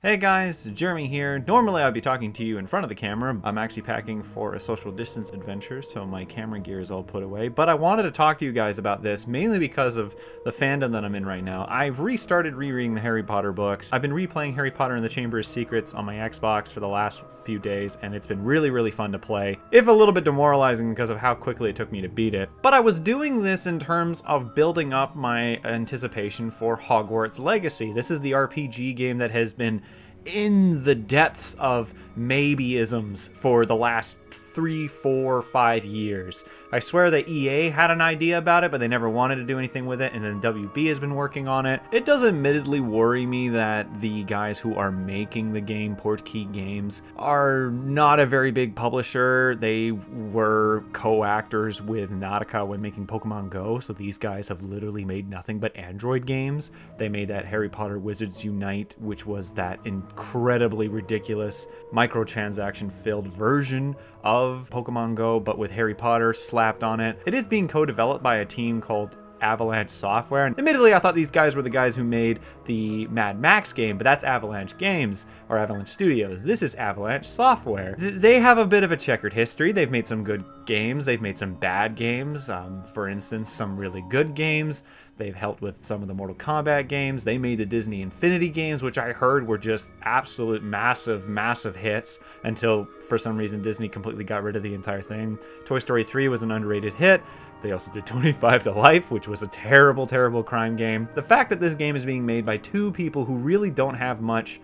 Hey guys, Jeremy here. Normally I'd be talking to you in front of the camera. I'm actually packing for a social distance adventure, so my camera gear is all put away. But I wanted to talk to you guys about this, mainly because of the fandom that I'm in right now. I've restarted rereading the Harry Potter books. I've been replaying Harry Potter and the Chamber of Secrets on my Xbox for the last few days, and it's been really, really fun to play. If a little bit demoralizing because of how quickly it took me to beat it. But I was doing this in terms of building up my anticipation for Hogwarts Legacy. This is the RPG game that has been in the depths of maybeisms for the last three, four, five years. I swear that EA had an idea about it, but they never wanted to do anything with it, and then WB has been working on it. It does admittedly worry me that the guys who are making the game, Portkey Games, are not a very big publisher. They were co-actors with Niantic when making Pokemon Go, so these guys have literally made nothing but Android games. They made that Harry Potter Wizards Unite, which was that incredibly ridiculous microtransaction-filled version of Pokemon Go, but with Harry Potter slapped on it. It is being co-developed by a team called Avalanche Software. And admittedly, I thought these guys were the guys who made the Mad Max game, but that's Avalanche Games or Avalanche Studios. This is Avalanche Software. Th they have a bit of a checkered history. They've made some good games. They've made some bad games. Um, for instance, some really good games. They've helped with some of the Mortal Kombat games. They made the Disney Infinity games, which I heard were just absolute massive, massive hits until for some reason Disney completely got rid of the entire thing. Toy Story 3 was an underrated hit. They also did 25 to Life, which was a terrible, terrible crime game. The fact that this game is being made by two people who really don't have much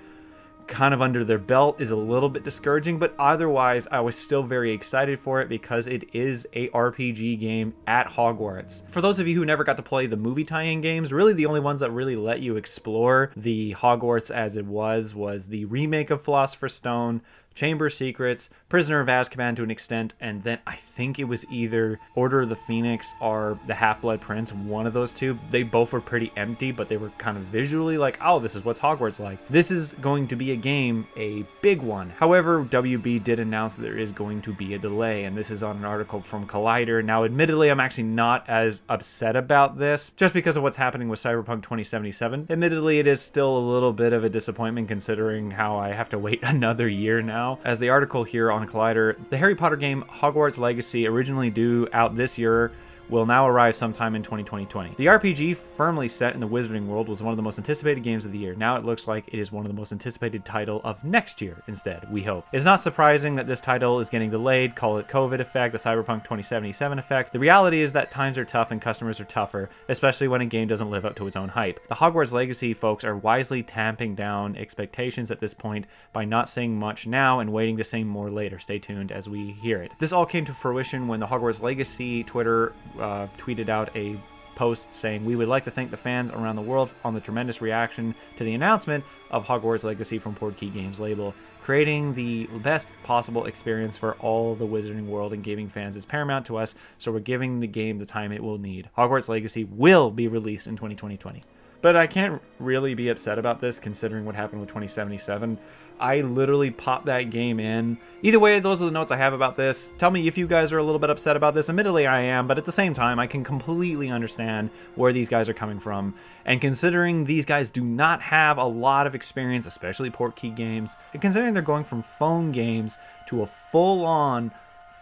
kind of under their belt is a little bit discouraging, but otherwise I was still very excited for it because it is a RPG game at Hogwarts. For those of you who never got to play the movie tie-in games, really the only ones that really let you explore the Hogwarts as it was was the remake of Philosopher's Stone, Chamber Secrets, Prisoner of Azkaban to an extent, and then I think it was either Order of the Phoenix or The Half-Blood Prince, one of those two. They both were pretty empty, but they were kind of visually like, oh, this is what's Hogwarts like. This is going to be a game, a big one. However, WB did announce that there is going to be a delay, and this is on an article from Collider. Now, admittedly, I'm actually not as upset about this, just because of what's happening with Cyberpunk 2077. Admittedly, it is still a little bit of a disappointment considering how I have to wait another year now now. As the article here on Collider, the Harry Potter game Hogwarts Legacy, originally due out this year, will now arrive sometime in 2020. The RPG, firmly set in the Wizarding world, was one of the most anticipated games of the year. Now it looks like it is one of the most anticipated title of next year instead, we hope. It's not surprising that this title is getting delayed, call it COVID effect, the Cyberpunk 2077 effect. The reality is that times are tough and customers are tougher, especially when a game doesn't live up to its own hype. The Hogwarts Legacy folks are wisely tamping down expectations at this point by not saying much now and waiting to say more later. Stay tuned as we hear it. This all came to fruition when the Hogwarts Legacy Twitter uh, tweeted out a post saying, We would like to thank the fans around the world on the tremendous reaction to the announcement of Hogwarts Legacy from Portkey Games label. Creating the best possible experience for all the Wizarding world and gaming fans is paramount to us, so we're giving the game the time it will need. Hogwarts Legacy will be released in 2020. But I can't really be upset about this considering what happened with 2077. I literally popped that game in. Either way, those are the notes I have about this. Tell me if you guys are a little bit upset about this. Admittedly, I am, but at the same time, I can completely understand where these guys are coming from. And considering these guys do not have a lot of experience, especially Portkey games, and considering they're going from phone games to a full-on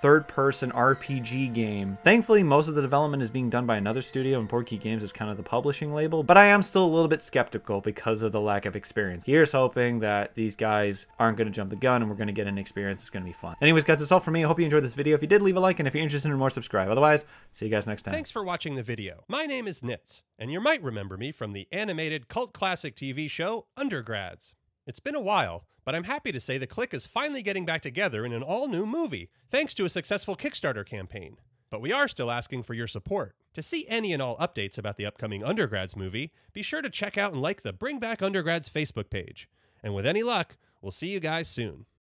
third person RPG game. Thankfully, most of the development is being done by another studio, and Portkey Games is kind of the publishing label, but I am still a little bit skeptical because of the lack of experience. Here's hoping that these guys aren't going to jump the gun and we're going to get an experience that's going to be fun. Anyways, guys, that's all for me. I hope you enjoyed this video. If you did, leave a like, and if you're interested in more, subscribe. Otherwise, see you guys next time. Thanks for watching the video. My name is Nitz, and you might remember me from the animated cult classic TV show Undergrads. It's been a while, but I'm happy to say the Clique is finally getting back together in an all new movie, thanks to a successful Kickstarter campaign. But we are still asking for your support. To see any and all updates about the upcoming Undergrads movie, be sure to check out and like the Bring Back Undergrads Facebook page. And with any luck, we'll see you guys soon.